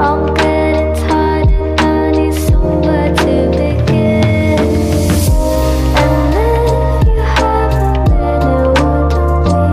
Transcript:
aunque